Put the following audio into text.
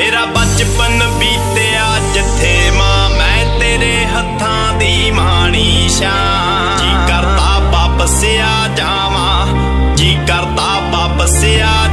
ਤੇਰਾ ਬਚਪਨ ਬੀਤਿਆ ਜਿੱਥੇ ਮਾਂ, ਮੈਂ ਤੇਰੇ ਹੱਥਾਂ ਦੀ ਮਾਣੀ ਸ਼ਾਂ ਜੀ ਕਰਦਾ ਵਾਪਸ ਆ ਜਾਵਾਂ, ਜੀ ਕਰਦਾ ਵਾਪਸ ਆ